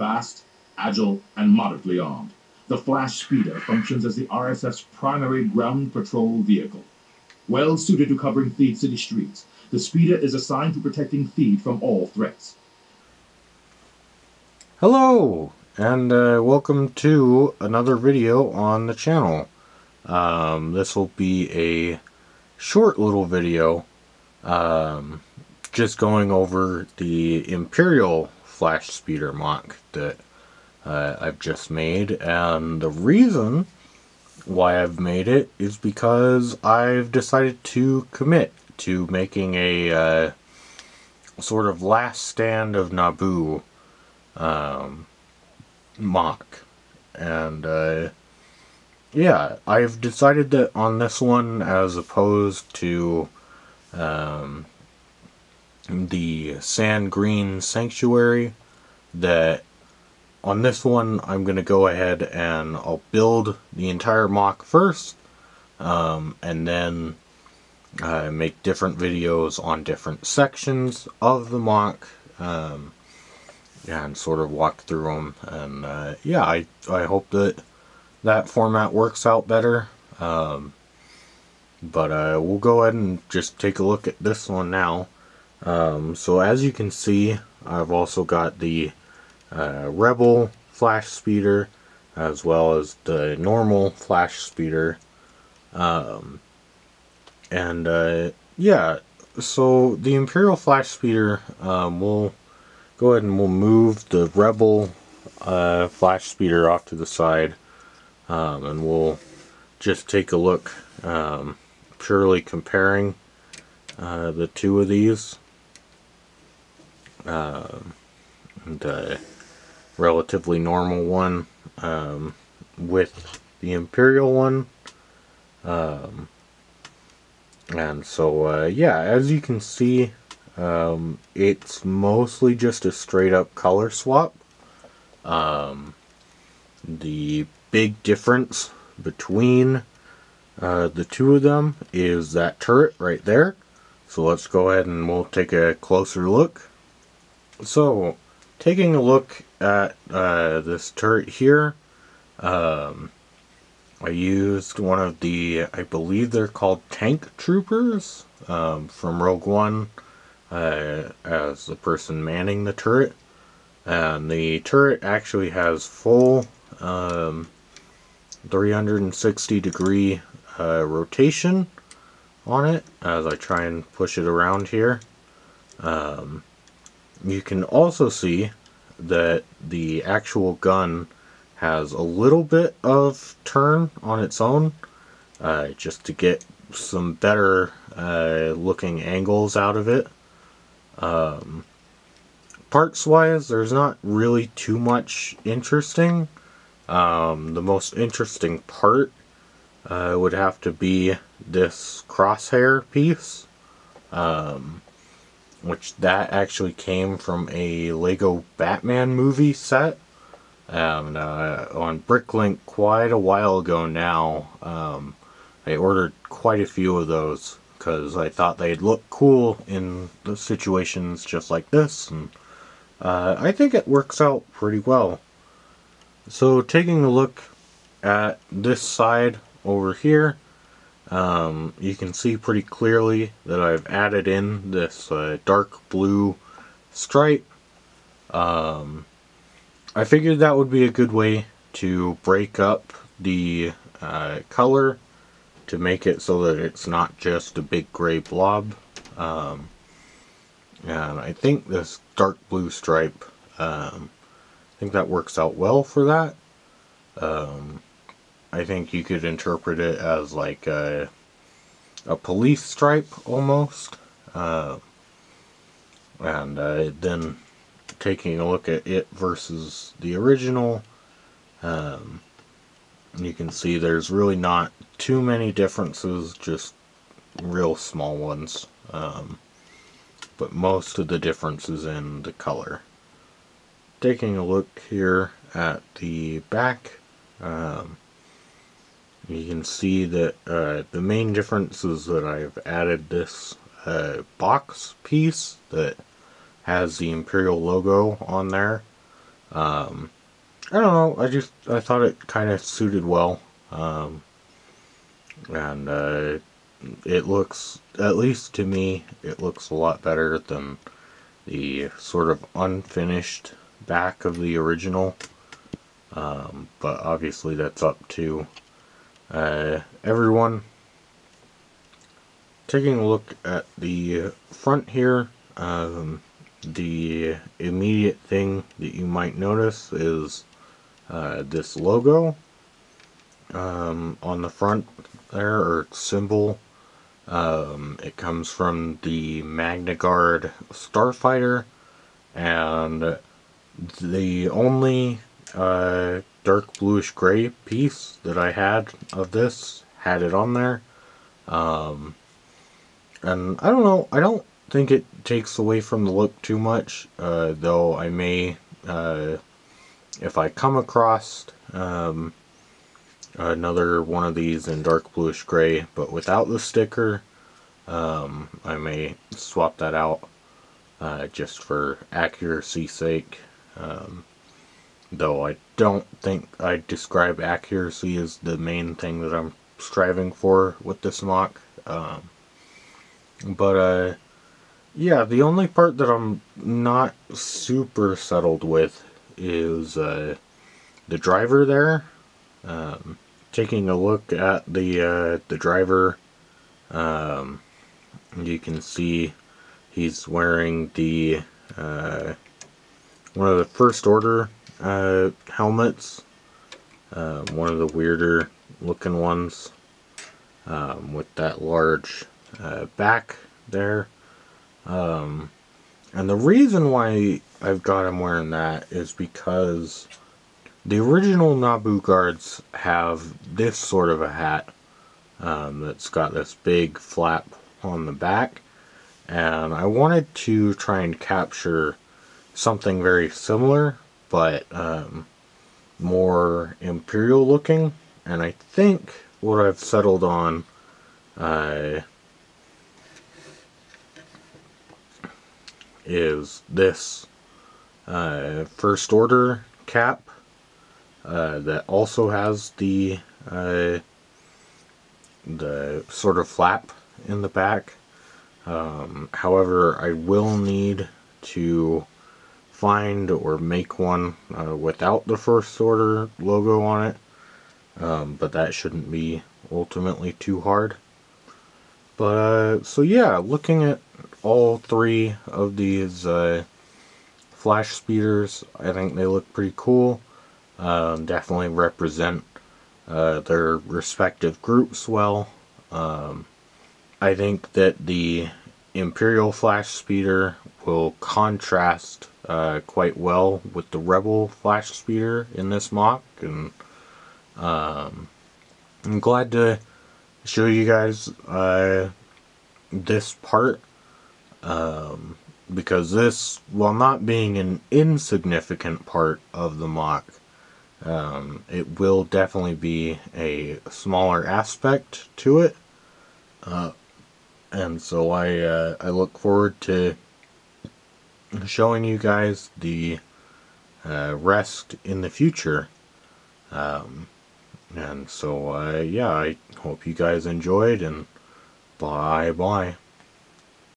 Fast, agile, and moderately armed, the Flash Speeder functions as the RSF's primary ground patrol vehicle. Well suited to covering Theed city streets, the Speeder is assigned to protecting Theed from all threats. Hello, and uh, welcome to another video on the channel. Um, this will be a short little video um, just going over the Imperial Flash Speeder MOC that uh, I've just made. And the reason why I've made it is because I've decided to commit to making a uh, sort of last stand of Naboo um, MOC and uh, yeah I've decided that on this one as opposed to um, the Sand Green Sanctuary that on this one I'm going to go ahead and I'll build the entire MOC first um, and then uh, make different videos on different sections of the MOC um, and sort of walk through them and uh, yeah I, I hope that that format works out better um, but uh, we'll go ahead and just take a look at this one now um, so as you can see I've also got the uh, Rebel flash speeder as well as the normal flash speeder. Um, and uh, yeah so the Imperial flash speeder um, we'll go ahead and we'll move the Rebel uh, flash speeder off to the side um, and we'll just take a look um, purely comparing uh, the two of these um, the relatively normal one um, with the Imperial one. Um, and so, uh, yeah, as you can see, um, it's mostly just a straight up color swap. Um, the big difference between uh, the two of them is that turret right there. So let's go ahead and we'll take a closer look. So, taking a look at uh, this turret here, um, I used one of the, I believe they're called tank troopers um, from Rogue One uh, as the person manning the turret. And the turret actually has full um, 360 degree uh, rotation on it as I try and push it around here. Um, you can also see that the actual gun has a little bit of turn on its own uh, just to get some better uh, looking angles out of it. Um, parts wise, there's not really too much interesting. Um, the most interesting part uh, would have to be this crosshair piece. Um, which that actually came from a Lego Batman movie set. Um, uh, on Bricklink quite a while ago now. Um, I ordered quite a few of those because I thought they'd look cool in the situations just like this, and uh, I think it works out pretty well. So taking a look at this side over here, um, you can see pretty clearly that I've added in this uh, dark blue stripe. Um, I figured that would be a good way to break up the uh, color to make it so that it's not just a big gray blob. Um, and I think this dark blue stripe, um, I think that works out well for that. I think you could interpret it as like a, a police stripe almost. Uh, and uh, then taking a look at it versus the original, um, you can see there's really not too many differences, just real small ones. Um, but most of the differences in the color. Taking a look here at the back, um, you can see that uh, the main difference is that I've added this uh, box piece that has the Imperial logo on there. Um, I don't know. I just I thought it kind of suited well, um, and uh, it looks at least to me it looks a lot better than the sort of unfinished back of the original. Um, but obviously that's up to uh, everyone. Taking a look at the front here, um, the immediate thing that you might notice is uh, this logo um, on the front there, or symbol. Um, it comes from the Magna Guard Starfighter, and the only uh, dark bluish gray piece that I had of this had it on there. Um, and I don't know, I don't think it takes away from the look too much, uh, though I may, uh, if I come across um, another one of these in dark bluish gray, but without the sticker, um, I may swap that out uh, just for accuracy sake. Um, though I don't think I describe accuracy as the main thing that I'm striving for with this MOC. Um, but uh, yeah, the only part that I'm not super settled with is uh, the driver there. Um, taking a look at the uh, the driver, um, you can see he's wearing the uh, one of the first order uh, helmets, uh, one of the weirder looking ones um, with that large uh, back there. Um, and the reason why I've got him wearing that is because the original Naboo guards have this sort of a hat um, that's got this big flap on the back. And I wanted to try and capture something very similar, but um, more imperial looking. And I think what I've settled on uh, is this uh, First Order cap uh, that also has the uh, the sort of flap in the back. Um, however, I will need to find or make one uh, without the First Order logo on it. Um, but that shouldn't be ultimately too hard. But, uh, so yeah, looking at all three of these uh, flash speeders, I think they look pretty cool. Uh, definitely represent uh, their respective groups well. Um, I think that the Imperial Flash Speeder will contrast uh, quite well with the Rebel Flash Speeder in this MOC. and um, I'm glad to show you guys uh, this part um, because this, while not being an insignificant part of the MOC, um, it will definitely be a smaller aspect to it. Uh, and so I, uh, I look forward to showing you guys the uh, rest in the future. Um, and so, uh, yeah, I hope you guys enjoyed and bye bye.